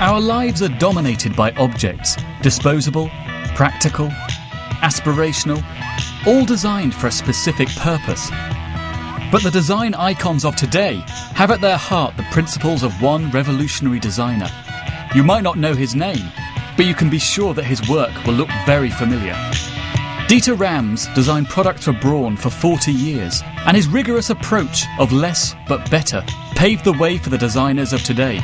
Our lives are dominated by objects, disposable, practical, aspirational, all designed for a specific purpose. But the design icons of today have at their heart the principles of one revolutionary designer. You might not know his name, but you can be sure that his work will look very familiar. Dieter Rams designed products for Braun for 40 years, and his rigorous approach of less but better paved the way for the designers of today.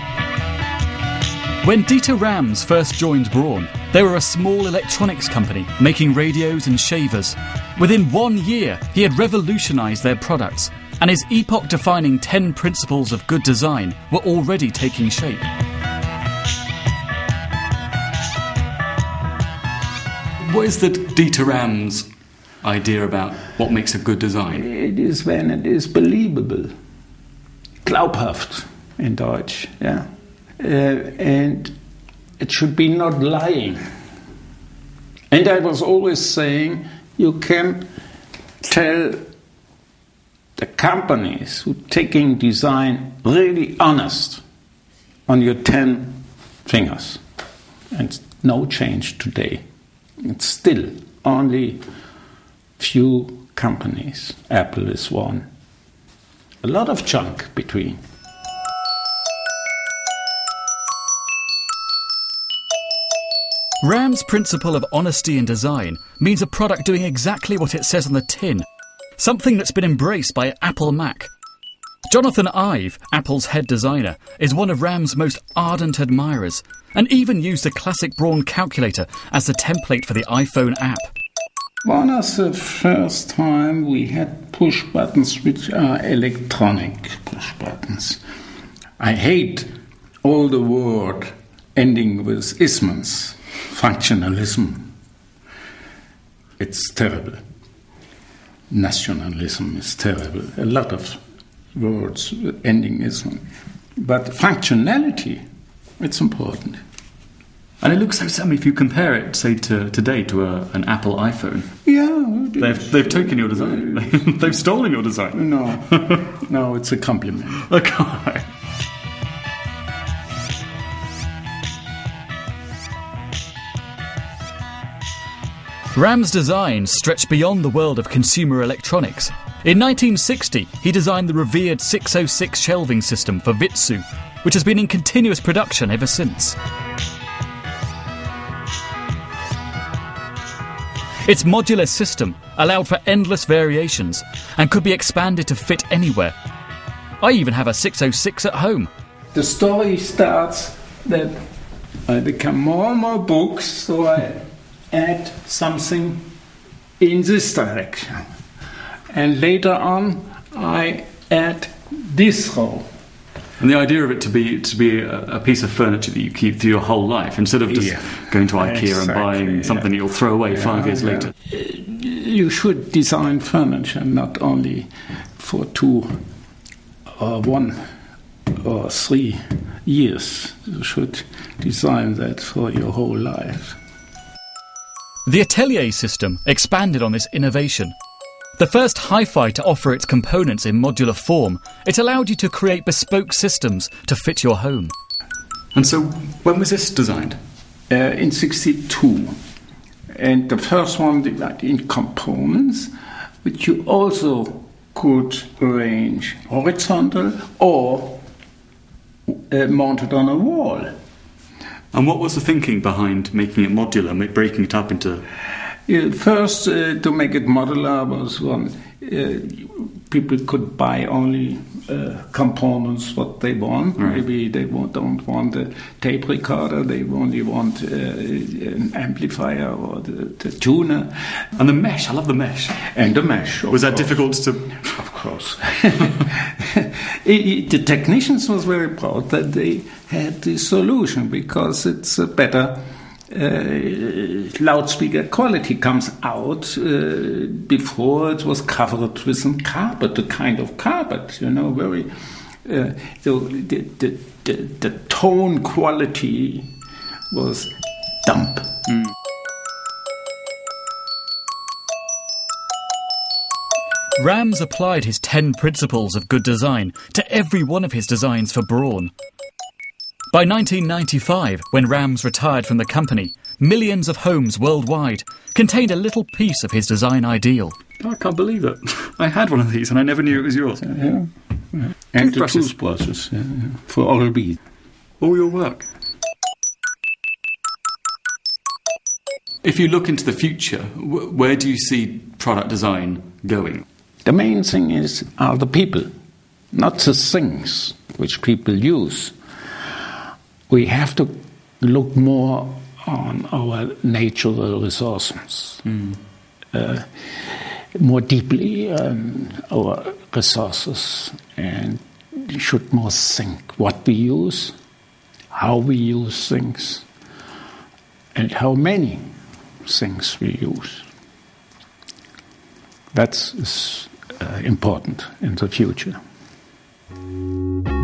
When Dieter Rams first joined Braun, they were a small electronics company making radios and shavers. Within one year, he had revolutionized their products, and his epoch defining 10 principles of good design were already taking shape. What is the Dieter Rams idea about what makes a good design? It is when it is believable. Glaubhaft in Deutsch, yeah. Uh, and it should be not lying. And I was always saying you can tell the companies who taking design really honest on your 10 fingers. And no change today. It's still only few companies. Apple is one. A lot of junk between. Rams' principle of honesty in design means a product doing exactly what it says on the tin, something that's been embraced by Apple Mac. Jonathan Ive, Apple's head designer, is one of Rams' most ardent admirers, and even used the classic Braun calculator as the template for the iPhone app. One of the first time we had push buttons which are electronic push buttons. I hate all the word ending with isms, functionalism. It's terrible. Nationalism is terrible. A lot of words ending ism. But functionality, it's important. And it looks so similar if you compare it, say, to today to a, an Apple iPhone. Yeah, They've, they've taken your design. they've stolen your design. No, no, it's a compliment. Okay. Rams' designs stretched beyond the world of consumer electronics. In 1960, he designed the revered 606 shelving system for Vitsœ, which has been in continuous production ever since. Its modular system allowed for endless variations and could be expanded to fit anywhere. I even have a 606 at home. The story starts that I become more and more books, so I add something in this direction. And later on, I add this row. And the idea of it to be to be a, piece of furniture that you keep through your whole life, instead of just Yeah. going to IKEA and buying Exactly, something yeah. that you'll throw away five years yeah. later. You should design furniture not only for two or one or three years. You should design that for your whole life. The Atelier system expanded on this innovation. The first hi fi to offer its components in modular form, it allowed you to create bespoke systems to fit your home. And so, when was this designed? uh, in 62. And the first one divided in components, which you also could arrange horizontal or uh, mounted on a wall. And what was the thinking behind making it modular, breaking it up into. Uh, first, uh, to make it modular was one. Uh, people could buy only uh, components what they want. Right. Maybe they don't want a tape recorder. They only want uh, an amplifier or the, the tuner And the mesh, I love the mesh. and the mesh. Was that difficult to. Of course. It- the technicians was very proud that they had the solution because it's a better uh, loudspeaker quality comes out. Uh, before it was covered with some carpet, a kind of carpet, you know, very. Uh, so the, the, the, the tone quality was dump. Rams applied his 10 principles of good design to every one of his designs for Braun. By 1995, when Rams retired from the company, millions of homes worldwide contained a little piece of his design ideal. Oh, I can't believe it. I had one of these and I never knew it was yours. Yeah. yeah. And the toothbrushes yeah, yeah. for Oral-B. All your work. If you look into the future, where do you see product design going? The main thing is are the people, not the things which people use. We have to look more on our natural resources, mm. uh, more deeply on our resources, and should more think what we use, how we use things, and how many things we use. That's uh, important in the future.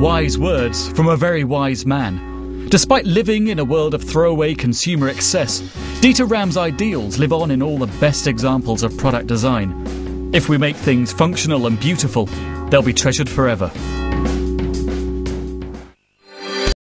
Wise words from a very wise man. Despite living in a world of throwaway consumer excess, Dieter Rams' ideals live on in all the best examples of product design. If we make things functional and beautiful, they'll be treasured forever.